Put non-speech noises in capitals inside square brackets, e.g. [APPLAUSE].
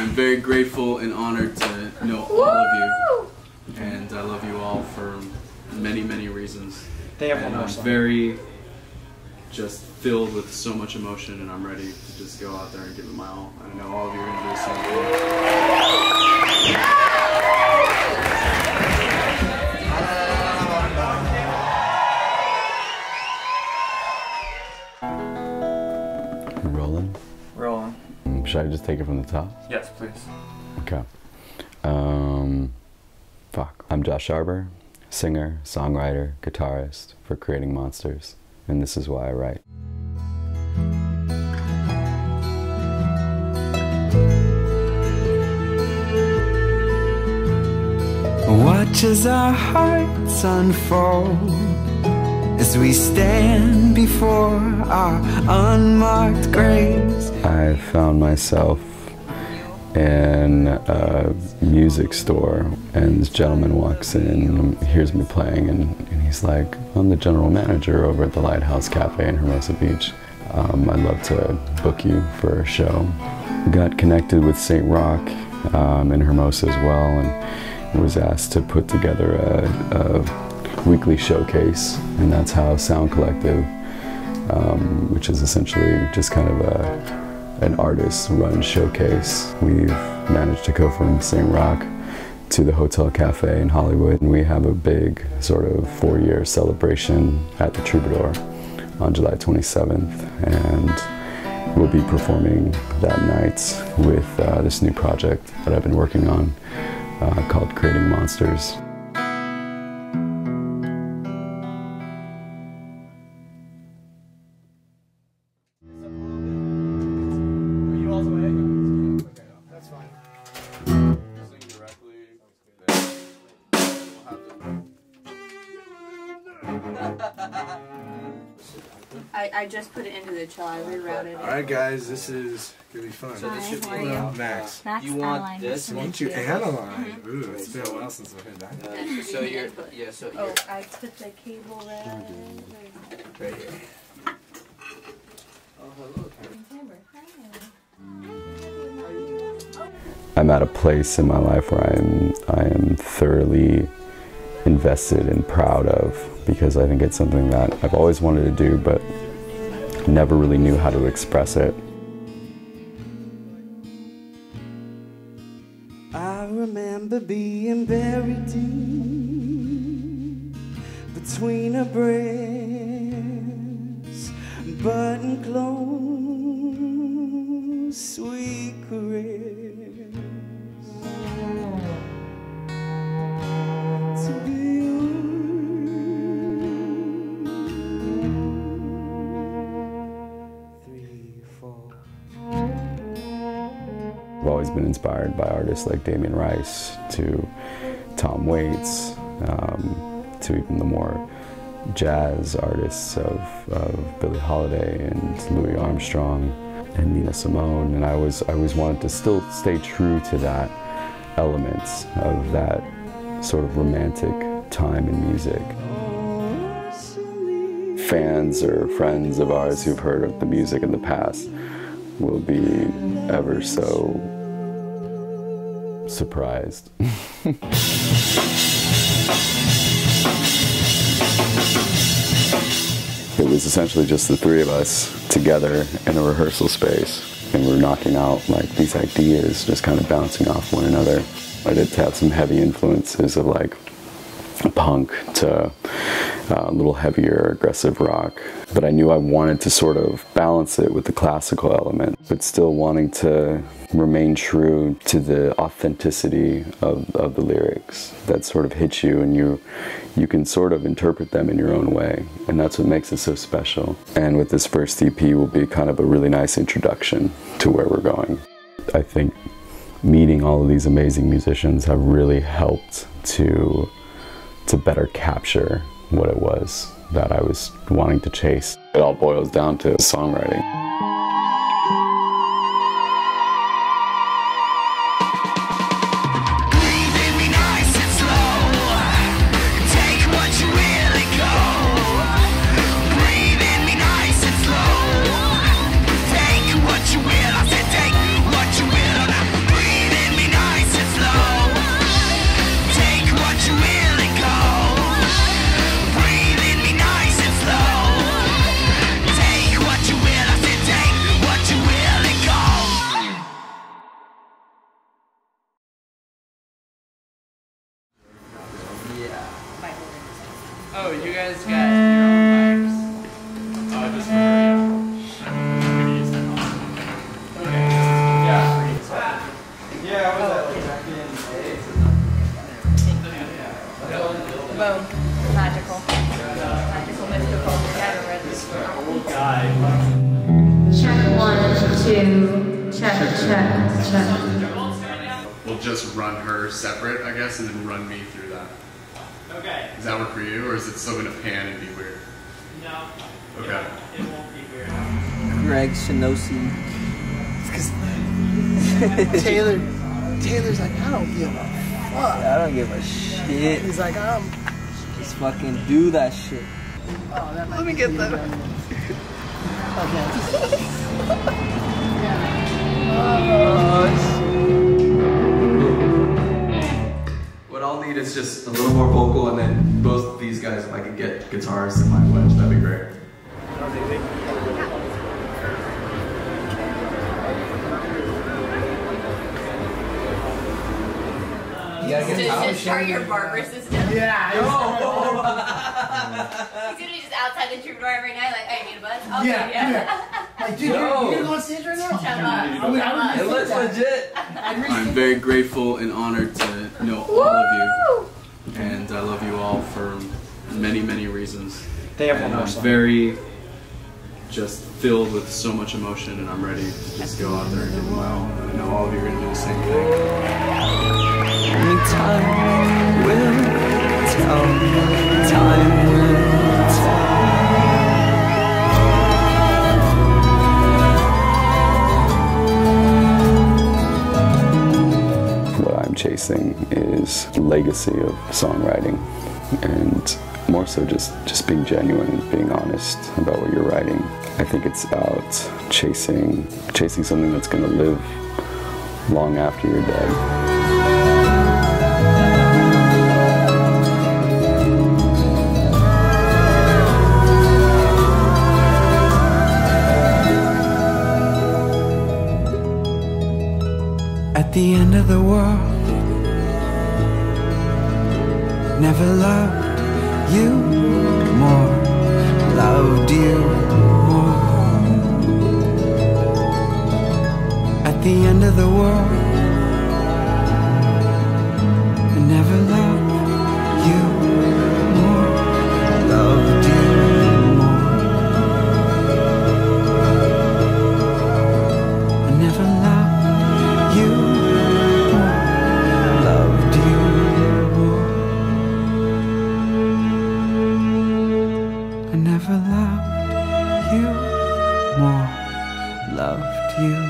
I'm very grateful and honored to know all of you, and I love you all for many, many reasons. They have one and more I'm very just filled with so much emotion, and I'm ready to just go out there and give it my all. I know all of you are gonna do the same thing. Take it from the top? Yes, please. Okay. Um, fuck. I'm Josh Arbour, singer, songwriter, guitarist for Creating Monsters, and this is why I write. Watch as our hearts unfold as we stand before our unmarked graves. I found myself in a music store, and this gentleman walks in and hears me playing, and, and he's like, I'm the general manager over at the Lighthouse Cafe in Hermosa Beach. Um, I'd love to book you for a show. Got connected with Saint Rocke um, in Hermosa as well, and was asked to put together a, a weekly showcase, and that's how Sound Collective um, which is essentially just kind of a, an artist-run showcase. We've managed to go from Saint Rocke to the Hotel Cafe in Hollywood, and we have a big sort of four-year celebration at the Troubadour on July 27th, and we'll be performing that night with uh, this new project that I've been working on uh, called Creating Monsters. I, I just put it into the chill. I rerouted it. All right, guys, this is gonna be fun. So this should Hi, be- how? Max. Max You want Adeline. this? To meet you, Adeline. Ooh, it's been a while since I've heard that. Uh, so you're, [LAUGHS] yeah, so Oh, you're I put the cable there. right here. Oh, hello. I'm at a place in my life where I'm I am thoroughly invested and proud of because I think it's something that I've always wanted to do but never really knew how to express it. I remember being buried deep between button sweet caress. Always been inspired by artists like Damien Rice to Tom Waits um, to even the more jazz artists of, of Billie Holiday and Louis Armstrong and Nina Simone and I was I always wanted to still stay true to that element of that sort of romantic time in music. Fans or friends of ours who've heard of the music in the past will be ever so surprised. [LAUGHS] It was essentially just the three of us together in a rehearsal space, and we're knocking out like these ideas, just kind of bouncing off one another. I did have some heavy influences of like punk to uh, a little heavier, aggressive rock, but I knew I wanted to sort of balance it with the classical element, but still wanting to remain true to the authenticity of, of the lyrics that sort of hit you and you you can sort of interpret them in your own way. And that's what makes it so special. And with this first EP will be kind of a really nice introduction to where we're going. I think meeting all of these amazing musicians have really helped to to better capture what it was that I was wanting to chase. It all boils down to songwriting Check one, two, check, check, check. We'll just run her separate, I guess, and then run me through that. Okay. Does that work for you, or is it still gonna pan and be weird? No. Okay. It won't be weird. Greg Cecconi. [LAUGHS] Taylor. Taylor's like, I don't give a fuck. I don't give a shit. He's like, I'm. Just fucking do that shit. Oh, Let me get that. What I'll need is just a little more vocal, and then both these guys, if I could get guitars in my wedge, that'd be great. Just, just start your barber system. Yeah. He's gonna be just outside the troubadour every night, like, hey, need a buzz? Okay, Yeah, yeah. Like, dude, you're, you're gonna go on stage right now? Shut up. I would, I would It looks legit. I'm very grateful and honored to know all of you, and I love you all for many, many reasons. They have and one more I'm song. very just filled with so much emotion, and I'm ready to just go out there and give it my all. I know all of you are gonna do the same thing. Is legacy of songwriting and more so just, just being genuine, being honest about what you're writing. I think it's about chasing chasing something that's gonna live long after you're dead. never loved you more, loved you more. At the end of the world, I never loved you never loved you more, loved you.